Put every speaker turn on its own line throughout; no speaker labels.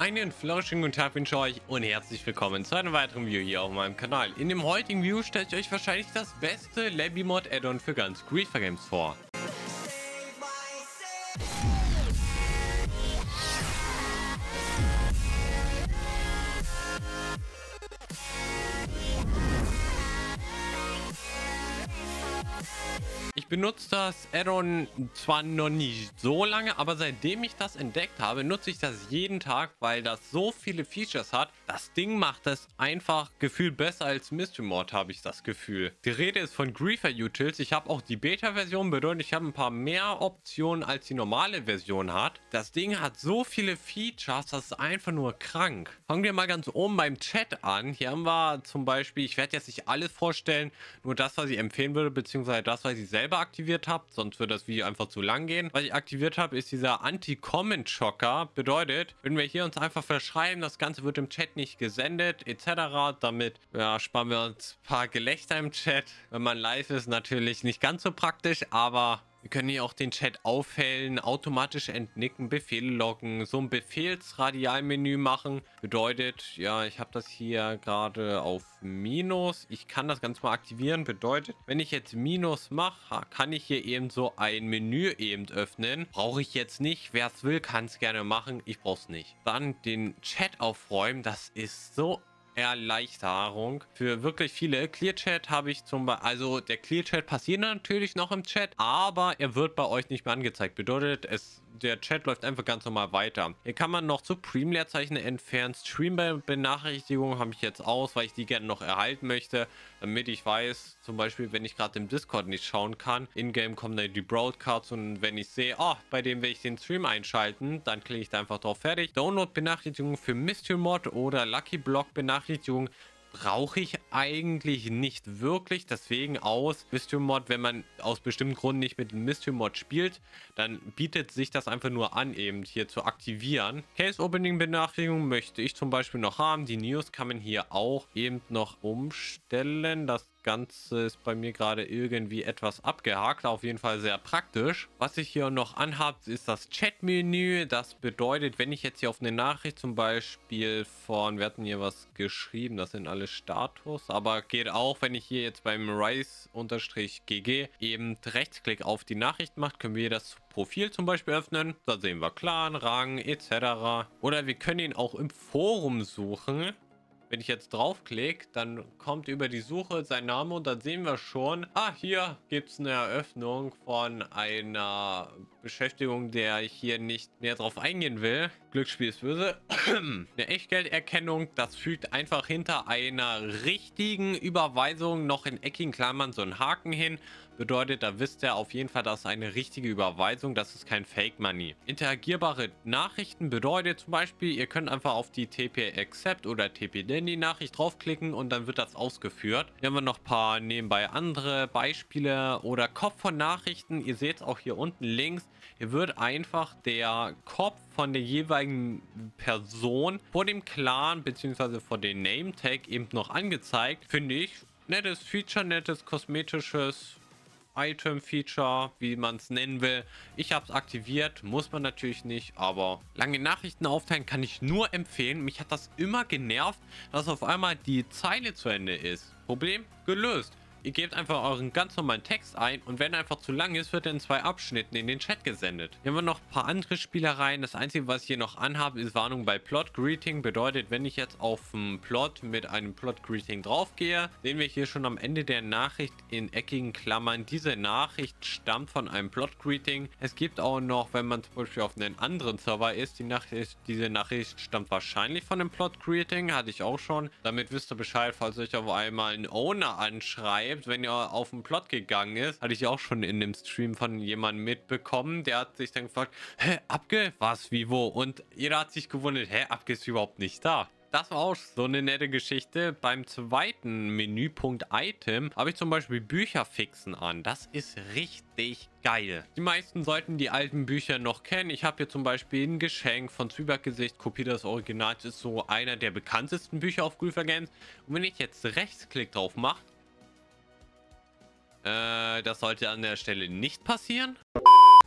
Einen flourishing guten Tag wünsche ich euch und herzlich willkommen zu einem weiteren Video hier auf meinem Kanal. In dem heutigen Video stelle ich euch wahrscheinlich das beste Labby Mod Add-on für ganz Griefer Games vor. Benutze das Add-on zwar noch nicht so lange, aber seitdem ich das entdeckt habe, nutze ich das jeden Tag, weil das so viele Features hat. Das Ding macht es einfach gefühlt besser als Mystery Mod, habe ich das Gefühl. Die Rede ist von Griefer Utils. Ich habe auch die Beta-Version, bedeutet, ich habe ein paar mehr Optionen als die normale Version hat. Das Ding hat so viele Features, das ist einfach nur krank. Fangen wir mal ganz oben beim Chat an. Hier haben wir zum Beispiel, ich werde jetzt nicht alles vorstellen, nur das, was ich empfehlen würde, beziehungsweise das, was ich selber aktiviert habt, sonst wird das Video einfach zu lang gehen. Was ich aktiviert habe, ist dieser Anti-Comment-Schocker. Bedeutet, wenn wir hier uns einfach verschreiben, das Ganze wird im Chat nicht gesendet, etc. Damit ja, sparen wir uns ein paar Gelächter im Chat. Wenn man live ist, natürlich nicht ganz so praktisch, aber wir können hier auch den Chat aufhellen, automatisch entnicken, Befehle loggen, so ein Befehlsradialmenü machen. Bedeutet, ja, ich habe das hier gerade auf Minus. Ich kann das Ganze mal aktivieren. Bedeutet, wenn ich jetzt Minus mache, kann ich hier eben so ein Menü eben öffnen. Brauche ich jetzt nicht. Wer es will, kann es gerne machen. Ich brauche es nicht. Dann den Chat aufräumen. Das ist so Erleichterung für wirklich viele. Clearchat habe ich zum Beispiel, also der Clearchat passiert natürlich noch im Chat, aber er wird bei euch nicht mehr angezeigt. Bedeutet, es der Chat läuft einfach ganz normal weiter. Hier kann man noch Supreme-Leerzeichen entfernen. Stream-Benachrichtigungen habe ich jetzt aus, weil ich die gerne noch erhalten möchte, damit ich weiß, zum Beispiel, wenn ich gerade im Discord nicht schauen kann, in-game kommen dann die Broadcasts und wenn ich sehe, oh, bei dem will ich den Stream einschalten, dann klicke ich da einfach drauf fertig. Download-Benachrichtigungen für Mystery Mod oder Lucky Block-Benachrichtigungen brauche ich eigentlich nicht wirklich. Deswegen aus Mystery Mod, wenn man aus bestimmten Gründen nicht mit dem Mystery Mod spielt, dann bietet sich das einfach nur an, eben hier zu aktivieren. Case Opening Benachrichtigung möchte ich zum Beispiel noch haben. Die News kann man hier auch eben noch umstellen. Das Ganze ist bei mir gerade irgendwie etwas abgehakt. Auf jeden Fall sehr praktisch. Was ich hier noch anhabe, ist das Chat-Menü. Das bedeutet, wenn ich jetzt hier auf eine Nachricht zum Beispiel von, wir hatten hier was geschrieben, das sind alle Status, aber geht auch, wenn ich hier jetzt beim Rise-GG eben Rechtsklick auf die Nachricht macht, können wir das Profil zum Beispiel öffnen. Da sehen wir Clan, Rang etc. Oder wir können ihn auch im Forum suchen. Wenn ich jetzt draufklicke, dann kommt über die Suche sein Name und dann sehen wir schon, ah, hier gibt es eine Eröffnung von einer Beschäftigung, der ich hier nicht näher drauf eingehen will. Glücksspiel ist böse. eine Echtgelderkennung, das fügt einfach hinter einer richtigen Überweisung noch in eckigen Klammern so einen Haken hin. Bedeutet, da wisst ihr auf jeden Fall, dass eine richtige Überweisung, das ist kein Fake Money. Interagierbare Nachrichten bedeutet zum Beispiel, ihr könnt einfach auf die TP Accept oder TP Dandy Nachricht draufklicken und dann wird das ausgeführt. Hier haben wir noch ein paar nebenbei andere Beispiele oder Kopf von Nachrichten. Ihr seht es auch hier unten links. Hier wird einfach der Kopf von der jeweiligen Person vor dem Clan bzw. vor dem Name Tag eben noch angezeigt. Finde ich nettes Feature, nettes kosmetisches Item-Feature, wie man es nennen will. Ich habe es aktiviert, muss man natürlich nicht, aber lange Nachrichten aufteilen kann ich nur empfehlen. Mich hat das immer genervt, dass auf einmal die Zeile zu Ende ist. Problem gelöst. Ihr gebt einfach euren ganz normalen Text ein und wenn er einfach zu lang ist, wird er in zwei Abschnitten in den Chat gesendet. Hier haben wir noch ein paar andere Spielereien. Das Einzige, was ich hier noch anhabe, ist Warnung bei Plot Greeting. Bedeutet, wenn ich jetzt auf dem Plot mit einem Plot Greeting draufgehe, sehen wir hier schon am Ende der Nachricht in eckigen Klammern. Diese Nachricht stammt von einem Plot Greeting. Es gibt auch noch, wenn man zum Beispiel auf einem anderen Server ist, die Nachricht, diese Nachricht stammt wahrscheinlich von einem Plot Greeting. Hatte ich auch schon. Damit wisst ihr Bescheid, falls euch auf einmal ein Owner anschreibt gehypt, wenn ihr auf den Plot gegangen ist. Hatte ich auch schon in dem Stream von jemandem mitbekommen. Der hat sich dann gefragt, hä, Abge, was, wie, wo? Und jeder hat sich gewundert, hä, Abge ist überhaupt nicht da. Das war auch so eine nette Geschichte. Beim zweiten Menüpunkt Item habe ich zum Beispiel Bücher fixen an. Das ist richtig geil. Die meisten sollten die alten Bücher noch kennen. Ich habe hier zum Beispiel ein Geschenk von Zwiebackgesicht, Kopie das Original. Das ist so einer der bekanntesten Bücher auf Gulfer Games. Und wenn ich jetzt Rechtsklick drauf mache, äh, das sollte an der Stelle nicht passieren.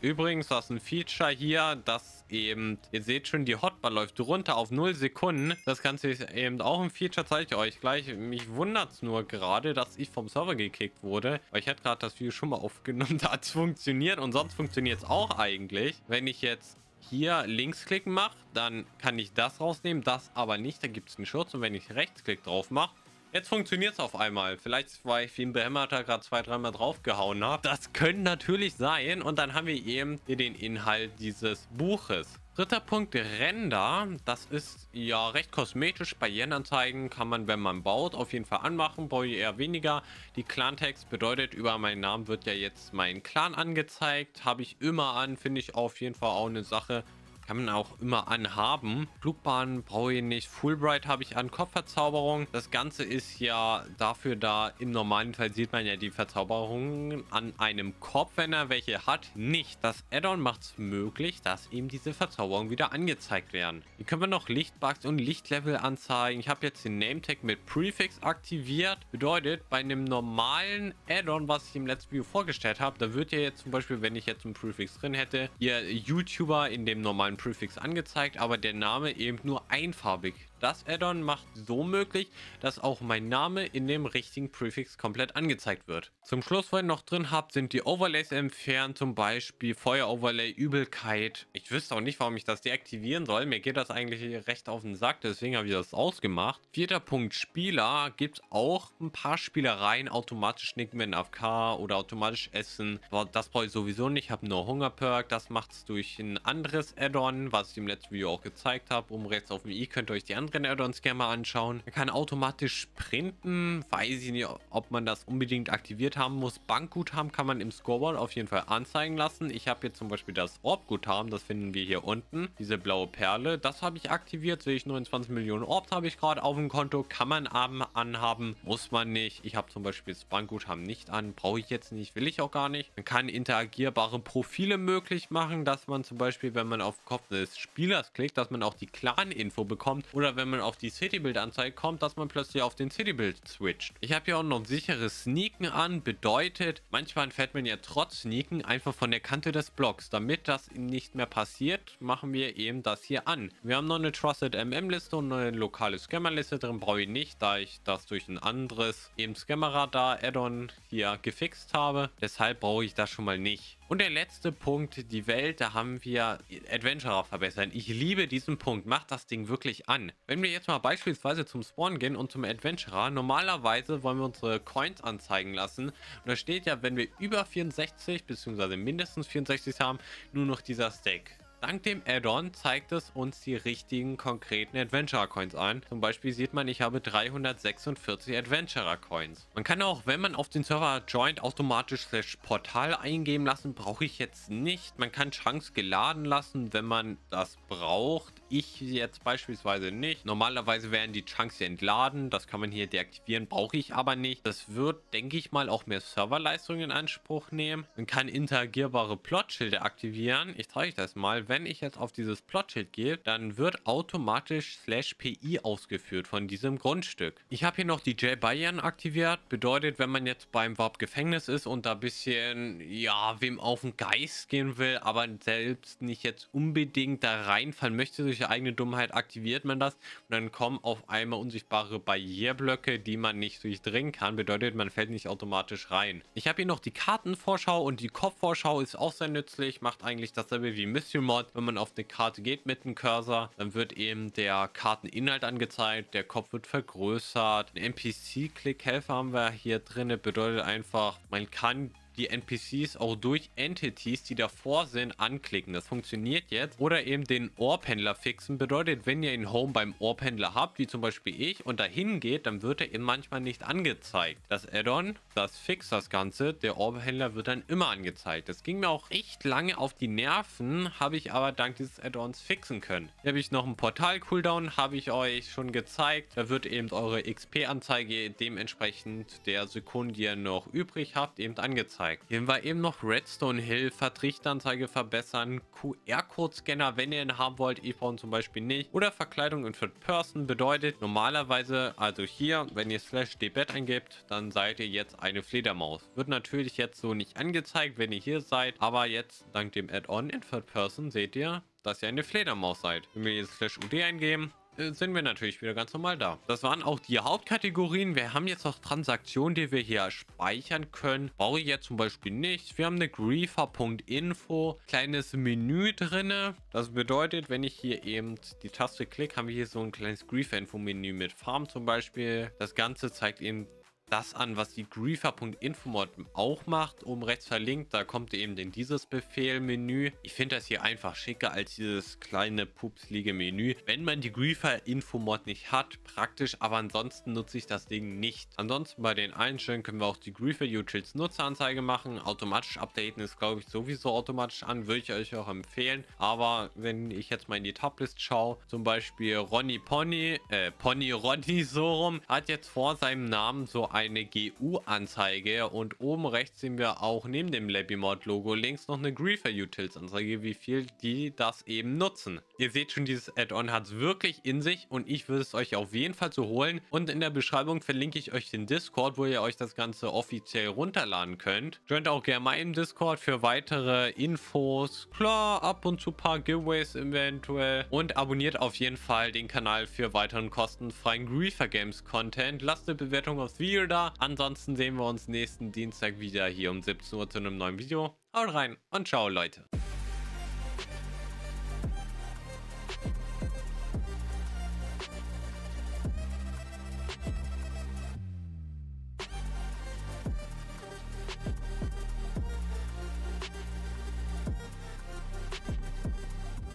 Übrigens, das ist ein Feature hier, das eben, ihr seht schon, die Hotbar läuft runter auf 0 Sekunden. Das Ganze ist eben auch ein Feature, zeige ich euch gleich. Mich wundert es nur gerade, dass ich vom Server gekickt wurde, weil ich hätte gerade das Video schon mal aufgenommen, da hat es funktioniert und sonst funktioniert es auch eigentlich. Wenn ich jetzt hier Linksklick mache, dann kann ich das rausnehmen, das aber nicht, da gibt es einen Schutz und wenn ich Rechtsklick drauf mache, Jetzt funktioniert es auf einmal. Vielleicht, weil ich wie ein Behämmerter gerade zwei, dreimal draufgehauen habe. Das könnte natürlich sein. Und dann haben wir eben hier den Inhalt dieses Buches. Dritter Punkt, Render. Das ist ja recht kosmetisch. Barrierenanzeigen kann man, wenn man baut, auf jeden Fall anmachen. Ich eher weniger. Die Clan-Text bedeutet, über meinen Namen wird ja jetzt mein Clan angezeigt. Habe ich immer an, finde ich auf jeden Fall auch eine Sache, kann man auch immer anhaben. Flugbahn brauche ich nicht. Fulbright habe ich an. Kopfverzauberung. Das Ganze ist ja dafür da, im normalen Fall sieht man ja die Verzauberungen an einem Kopf, wenn er welche hat, nicht. Das Add-on macht es möglich, dass ihm diese Verzauberungen wieder angezeigt werden. Hier können wir noch Lichtbugs und Lichtlevel anzeigen. Ich habe jetzt den Name-Tag mit Prefix aktiviert. Bedeutet, bei einem normalen Add-on, was ich im letzten Video vorgestellt habe, da wird ja jetzt zum Beispiel, wenn ich jetzt einen Prefix drin hätte, hier YouTuber in dem normalen ein Prefix angezeigt, aber der Name eben nur einfarbig. Das Addon macht so möglich, dass auch mein Name in dem richtigen Prefix komplett angezeigt wird. Zum Schluss, was ihr noch drin habt, sind die Overlays entfernt, zum Beispiel Feuer-Overlay, Übelkeit. Ich wüsste auch nicht, warum ich das deaktivieren soll. Mir geht das eigentlich recht auf den Sack, deswegen habe ich das ausgemacht. Vierter Punkt, Spieler. Gibt auch ein paar Spielereien, automatisch nicken, wenn AFK oder automatisch essen. Das brauche ich sowieso nicht. Ich habe nur Hungerperk. Das macht es durch ein anderes Add-on, was ich im letzten Video auch gezeigt habe. Um rechts auf dem i könnt ihr euch die anderen anderen Add-ons gerne mal anschauen. Man kann automatisch sprinten. Weiß ich nicht, ob man das unbedingt aktiviert haben muss. Bankguthaben kann man im Scoreboard auf jeden Fall anzeigen lassen. Ich habe jetzt zum Beispiel das Orb-Guthaben. Das finden wir hier unten. Diese blaue Perle. Das habe ich aktiviert. Sehe ich 29 Millionen Orbs habe ich gerade auf dem Konto. Kann man anhaben. Muss man nicht. Ich habe zum Beispiel das Bankguthaben nicht an. Brauche ich jetzt nicht. Will ich auch gar nicht. Man kann interagierbare Profile möglich machen, dass man zum Beispiel, wenn man auf Kopf des Spielers klickt, dass man auch die Clan-Info bekommt. Oder wenn wenn man auf die City-Build-Anzeige kommt, dass man plötzlich auf den City-Build switcht. Ich habe hier auch noch sicheres Sneaken an, bedeutet, manchmal fährt man ja trotz Sneaken einfach von der Kante des Blocks. Damit das nicht mehr passiert, machen wir eben das hier an. Wir haben noch eine Trusted MM-Liste und eine lokale Scammer-Liste drin, brauche ich nicht, da ich das durch ein anderes eben Scammer-Radar-Add-on hier gefixt habe. Deshalb brauche ich das schon mal nicht. Und der letzte Punkt, die Welt, da haben wir Adventurer verbessern. Ich liebe diesen Punkt. Macht das Ding wirklich an. Wenn wir jetzt mal beispielsweise zum Spawn gehen und zum Adventurer, normalerweise wollen wir unsere Coins anzeigen lassen. Und da steht ja, wenn wir über 64 bzw. mindestens 64 haben, nur noch dieser Stack. Dank dem Add-on zeigt es uns die richtigen konkreten Adventurer Coins an. Zum Beispiel sieht man, ich habe 346 Adventurer Coins. Man kann auch, wenn man auf den Server joint, automatisch slash Portal eingeben lassen. Brauche ich jetzt nicht. Man kann Chunks geladen lassen, wenn man das braucht. Ich jetzt beispielsweise nicht. Normalerweise werden die Chunks entladen. Das kann man hier deaktivieren, brauche ich aber nicht. Das wird, denke ich mal, auch mehr Serverleistung in Anspruch nehmen. Man kann interagierbare Plotschilder aktivieren. Ich zeige euch das mal wenn ich jetzt auf dieses Plotschild gehe, dann wird automatisch slash PI ausgeführt von diesem Grundstück. Ich habe hier noch die J-Barrieren aktiviert. Bedeutet, wenn man jetzt beim Warp Gefängnis ist und da ein bisschen, ja, wem auf den Geist gehen will, aber selbst nicht jetzt unbedingt da reinfallen möchte durch eigene Dummheit, aktiviert man das und dann kommen auf einmal unsichtbare Barriereblöcke, die man nicht durchdringen kann. Bedeutet, man fällt nicht automatisch rein. Ich habe hier noch die Kartenvorschau und die Kopfvorschau ist auch sehr nützlich. Macht eigentlich dasselbe wie Mystery Mod wenn man auf eine Karte geht mit dem Cursor, dann wird eben der Karteninhalt angezeigt, der Kopf wird vergrößert. Ein NPC-Klick-Helfer haben wir hier drin, bedeutet einfach, man kann die NPCs auch durch Entities, die davor sind, anklicken. Das funktioniert jetzt. Oder eben den Orbhändler fixen. Bedeutet, wenn ihr ihn Home beim Orbhändler habt, wie zum Beispiel ich, und dahin geht, dann wird er eben manchmal nicht angezeigt. Das Addon, das fixt das Ganze. Der Orbhändler wird dann immer angezeigt. Das ging mir auch echt lange auf die Nerven, habe ich aber dank dieses Addons fixen können. Hier habe ich noch einen Portal-Cooldown, habe ich euch schon gezeigt. Da wird eben eure XP-Anzeige dementsprechend der Sekunden, die ihr noch übrig habt, eben angezeigt angezeigt. Hier war eben noch Redstone Hill, Vertrichtanzeige verbessern, QR-Code-Scanner, wenn ihr ihn haben wollt, e zum Beispiel nicht. Oder Verkleidung in Third Person bedeutet normalerweise, also hier, wenn ihr slash dbet eingebt, dann seid ihr jetzt eine Fledermaus. Wird natürlich jetzt so nicht angezeigt, wenn ihr hier seid, aber jetzt dank dem Add-on in Third Person seht ihr, dass ihr eine Fledermaus seid. Wenn wir jetzt slash UD eingeben, sind wir natürlich wieder ganz normal da. Das waren auch die Hauptkategorien. Wir haben jetzt noch Transaktionen, die wir hier speichern können. Brauche ich jetzt zum Beispiel nicht. Wir haben eine Griefer.info, kleines Menü drin. Das bedeutet, wenn ich hier eben die Taste klicke, haben wir hier so ein kleines Griefer-Info-Menü mit Farm zum Beispiel. Das Ganze zeigt eben das an, was die Griefer.infomod auch macht, oben rechts verlinkt. Da kommt eben in dieses Befehl-Menü. Ich finde das hier einfach schicker als dieses kleine pupslige Menü. Wenn man die Griefer-Infomod nicht hat, praktisch, aber ansonsten nutze ich das Ding nicht. Ansonsten bei den Einstellungen können wir auch die Griefer Utils Nutzeranzeige machen. Automatisch updaten ist, glaube ich, sowieso automatisch an. Würde ich euch auch empfehlen. Aber wenn ich jetzt mal in die Toplist schaue, zum Beispiel Ronny Pony, äh, Pony Ronny so rum, hat jetzt vor seinem Namen so ein eine GU-Anzeige und oben rechts sehen wir auch neben dem LabbyMod-Logo links noch eine Griefer Utils-Anzeige, wie viel die das eben nutzen. Ihr seht schon, dieses Add-on hat es wirklich in sich und ich würde es euch auf jeden Fall so holen. Und in der Beschreibung verlinke ich euch den Discord, wo ihr euch das Ganze offiziell runterladen könnt. Joint auch gerne im Discord für weitere Infos. Klar, ab und zu ein paar Giveaways eventuell. Und abonniert auf jeden Fall den Kanal für weiteren kostenfreien Griefer Games Content. Lasst eine Bewertung aufs Video da. Ansonsten sehen wir uns nächsten Dienstag wieder hier um 17 Uhr zu einem neuen Video. Haut rein und ciao, Leute.